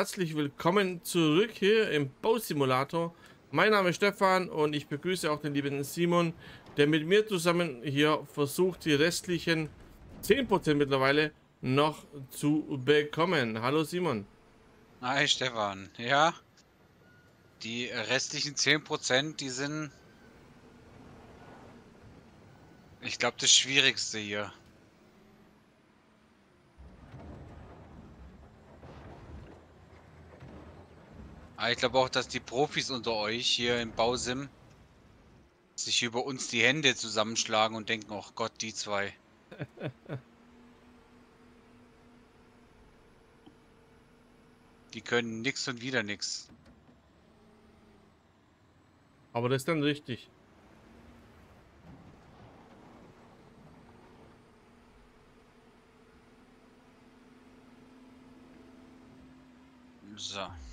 herzlich willkommen zurück hier im Bausimulator. Mein Name ist Stefan und ich begrüße auch den lieben Simon, der mit mir zusammen hier versucht, die restlichen 10% mittlerweile noch zu bekommen. Hallo Simon. Hi Stefan. Ja, die restlichen 10%, die sind, ich glaube, das Schwierigste hier. Aber ah, ich glaube auch, dass die Profis unter euch hier im Bausim sich über uns die Hände zusammenschlagen und denken, oh Gott, die zwei. die können nix und wieder nix. Aber das ist dann richtig. So. So.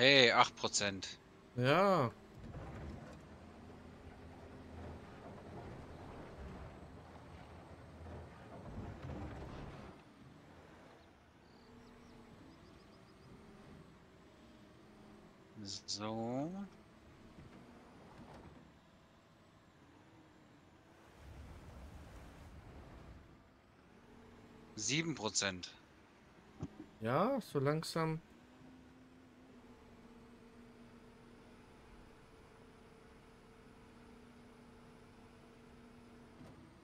Hey, 8%. Ja. So. Sieben Prozent. Ja, so langsam.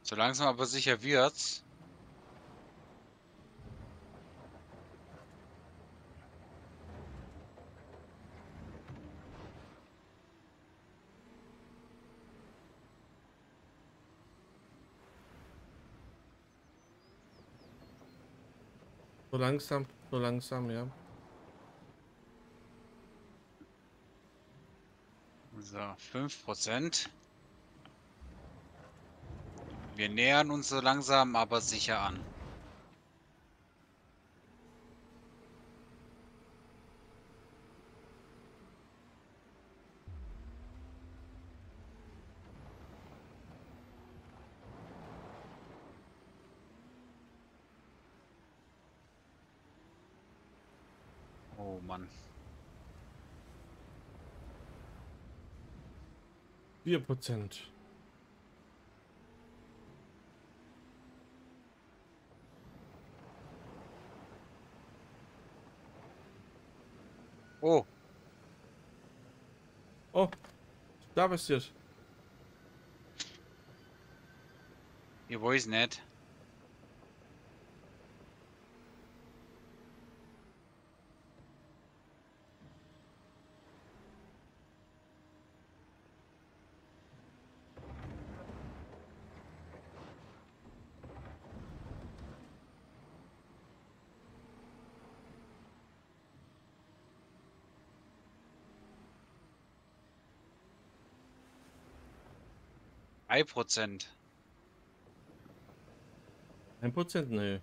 So langsam aber sicher wird's. So langsam, so langsam, ja. So, 5%. Wir nähern uns so langsam, aber sicher an. Oh Mann. Vier Prozent. Oh. Oh. Da passiert. Ich weiß nicht. Drei Prozent. Ein Prozent? Nö.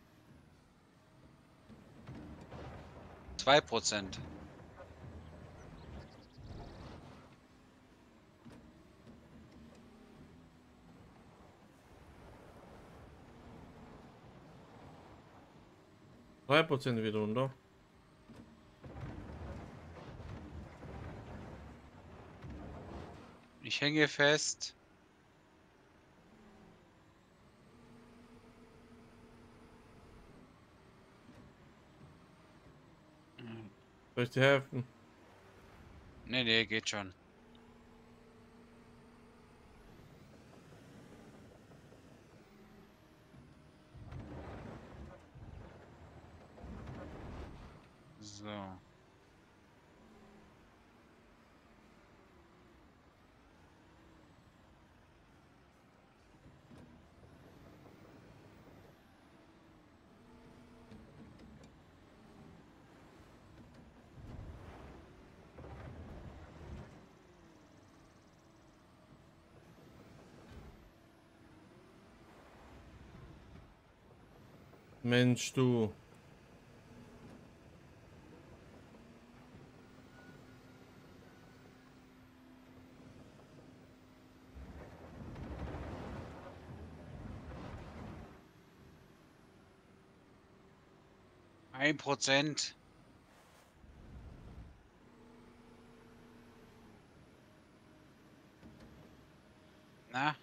Zwei Prozent. Drei Prozent wieder runter. Ich hänge fest. Soll ich dir helfen? Nee, nee, geht schon. Mensch, du. Ein Prozent. Na?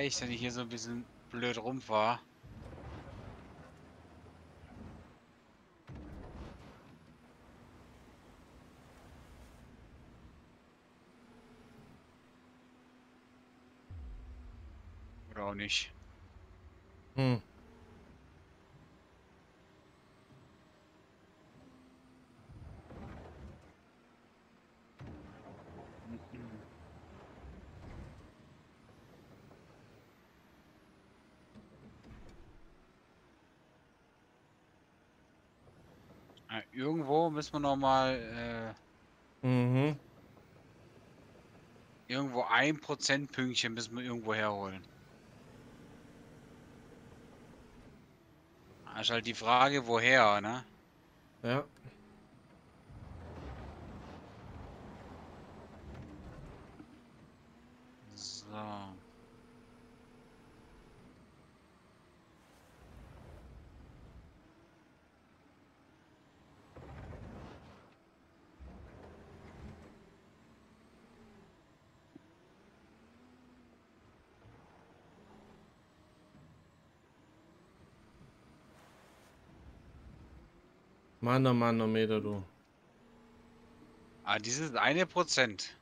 Leicht, wenn ich hier so ein bisschen blöd rumfahre. Oder auch nicht. Hm. Irgendwo müssen wir noch mal äh, Mhm. irgendwo ein Prozentpünktchen müssen wir irgendwo herholen. Ah, Ist halt die Frage, woher, ne? Ja. So. Mano, Manometer, du. Ah, dieses eine Prozent.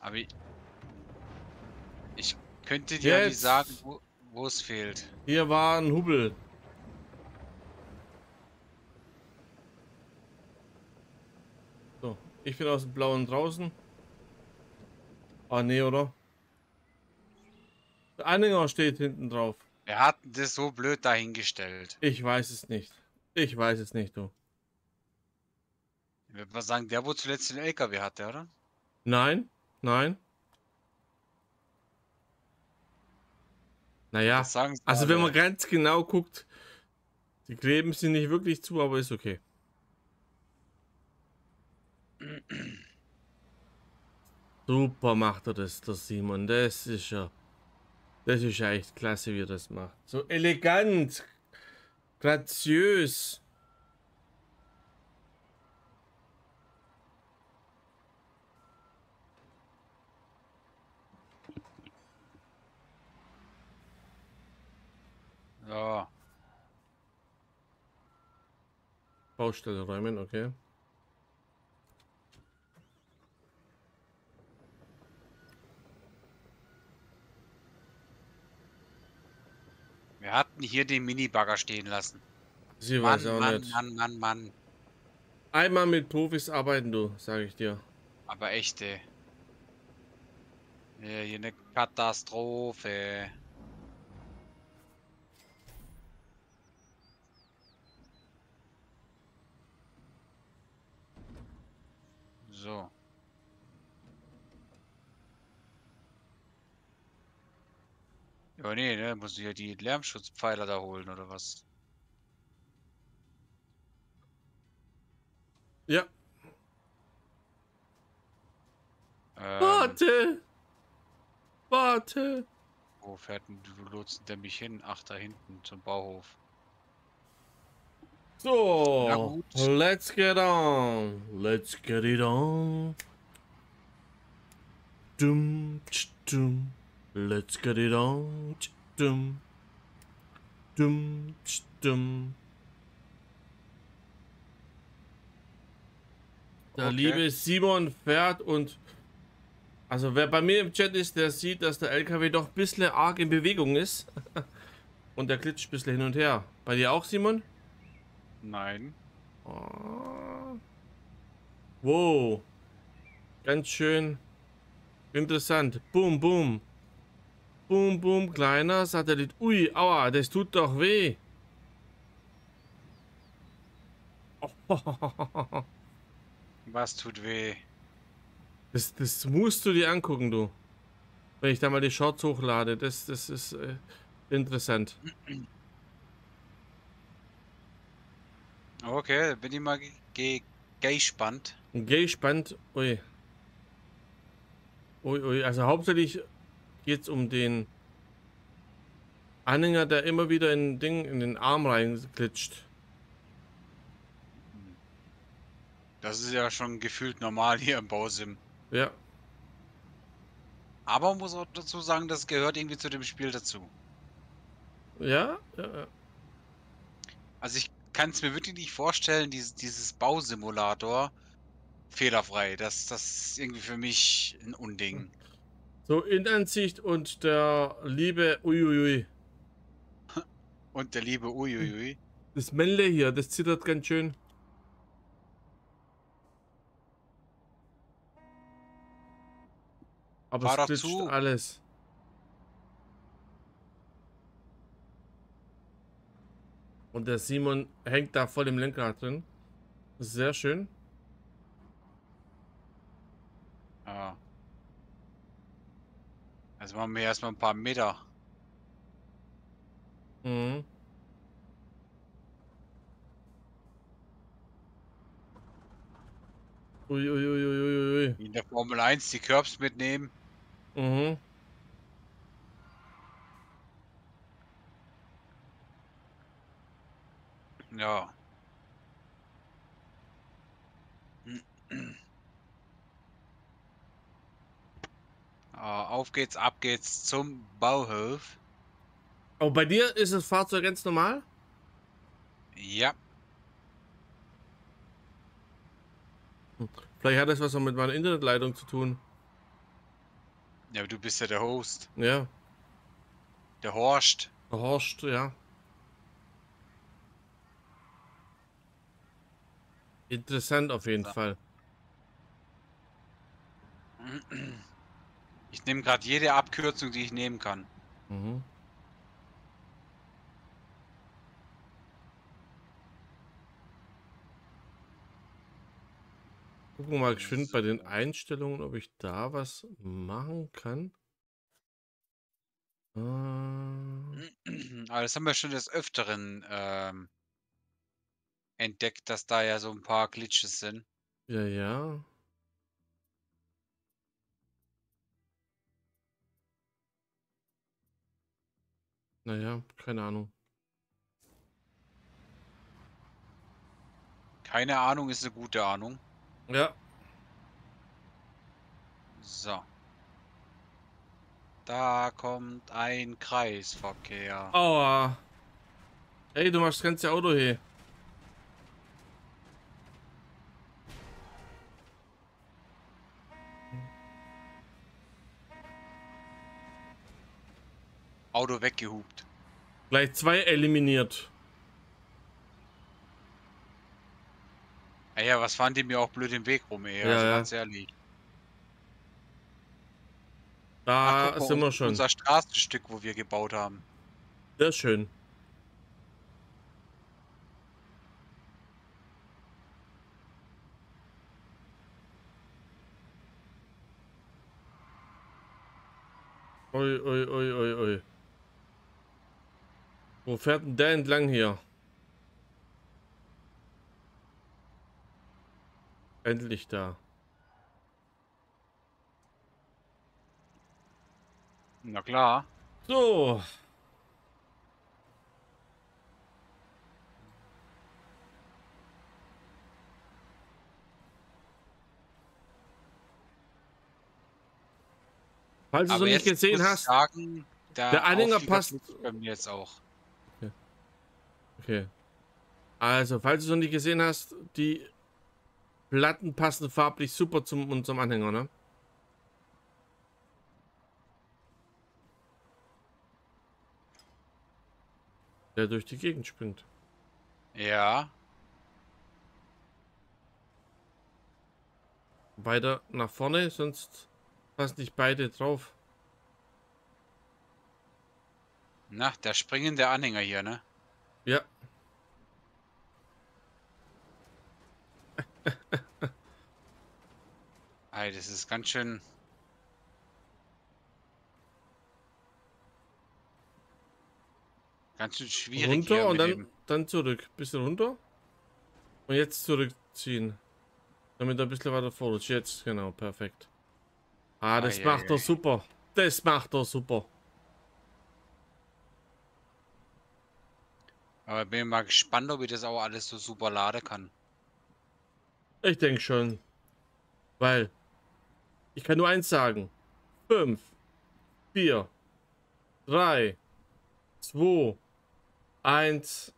Aber ich, ich könnte dir nicht Jetzt. sagen, wo, wo es fehlt. Hier war ein Hubbel. So, ich bin aus dem Blauen draußen. Ah, nee, oder? Anhänger steht hinten drauf. Er hat das so blöd dahingestellt. Ich weiß es nicht. Ich weiß es nicht, du. Ich würde mal sagen, der, wo zuletzt den LKW hatte, oder? Nein, nein. Naja, also wenn man ganz genau guckt, die kleben sie nicht wirklich zu, aber ist okay. Super macht er das, der Simon. Das ist ja. Das ist echt klasse, wie er das macht. So elegant. Graziös. Ja. Baustelle räumen, okay. Hatten hier den Minibagger stehen lassen. Sie Mann, weiß auch Mann, nicht. Mann, Mann, Mann. Einmal mit Profis arbeiten, du, sage ich dir. Aber echte. Ja, hier eine Katastrophe. So. Ja, nee, ne, muss ich ja die Lärmschutzpfeiler da holen, oder was? Ja. Ähm, Warte! Warte! wo fährt denn du lotsen der mich hin? Ach, da hinten zum Bauhof. So, let's get on. Let's get it on. Dum, tsch, dum. Let's get it on. Dum. Dum, dum. Der Okay. liebe Simon fährt und also wer bei mir im Chat ist, der sieht, dass der LKW doch ein bisschen arg in Bewegung ist. und der glitscht ein bisschen hin und her. Bei dir auch, Simon? Nein. Oh. Wow. Ganz schön interessant. Boom, boom. Boom, boom, kleiner Satellit. Ui, aua, das tut doch weh. Was tut weh? Das, das musst du dir angucken, du. Wenn ich da mal die Shorts hochlade, das, das ist äh, interessant. Okay, bin ich mal ge gespannt. Gespannt. Ui. Ui, ui. Also hauptsächlich geht es um den Anhänger, der immer wieder in, Ding, in den Arm reinglitscht. Das ist ja schon gefühlt normal hier im Bausim. Ja. Aber man muss auch dazu sagen, das gehört irgendwie zu dem Spiel dazu. Ja, ja, ja. Also ich kann es mir wirklich nicht vorstellen, dieses, dieses Bausimulator fehlerfrei. Das, das ist irgendwie für mich ein Unding. So in Ansicht und der liebe Uiuiui. Und der liebe Uiuiui. Das Männle hier, das zittert ganz schön. Aber Fahr es glitscht alles. Und der Simon hängt da voll im Lenkrad drin. Sehr schön. Ja. Also machen wir erstmal ein paar Meter. Mhm. Uiuiuiui. Wie in der Formel 1 die Curbs mitnehmen. Mhm. Ja. Auf geht's, ab geht's zum Bauhof. Aber bei dir ist das Fahrzeug ganz normal? Ja, Vielleicht hat das was mit meiner Internetleitung zu tun. ja, aber du bist ja der Host. Ja. Der Horst. Horst, ja. Interessant auf jeden So. Fall. Ich nehme gerade jede Abkürzung, die ich nehmen kann. Mhm. Gucken wir mal geschwind bei den Einstellungen, ob ich da was machen kann. Äh, Aber das haben wir schon des Öfteren ähm, entdeckt, dass da ja so ein paar Glitches sind. ja, ja. Naja, keine Ahnung. Keine Ahnung ist eine gute Ahnung. Ja, So. Da kommt ein Kreisverkehr. Aua. Ey, du machst das ganze Auto hier. Auto weggehupt. Gleich zwei eliminiert. Naja, was fahren die mir auch blöd im Weg rum, ey? Ja, also ganz ehrlich. Da Ach, sind wir schon. Unser Straßenstück, wo wir gebaut haben. Sehr schön. Ui, ui, ui, ui, ui. Wo fährt denn der entlang hier? Endlich da. Na klar. So. Falls du es noch nicht gesehen hast. Sagen, der, der Anhänger passt- bei mir jetzt auch. Okay. Also, falls du es noch nicht gesehen hast, die Platten passen farblich super zum unserem Anhänger, ne? Der durch die Gegend springt. Ja. Weiter nach vorne, sonst passen nicht beide drauf. Na, der springende Anhänger hier, ne? Ja. Ey, das ist ganz schön. Ganz schön schwierig. runter und dann, dem- dann zurück. Bisschen runter. Und jetzt zurückziehen. Damit er ein bisschen weiter vorrutscht. Jetzt, genau, perfekt. Ah, das ei, macht er ei. super. Das macht er super. Aber bin mal gespannt, ob ich das auch alles so super laden kann. Ich denke schon. Weil, ich kann nur eins sagen. 5, 4, 3, 2, 1.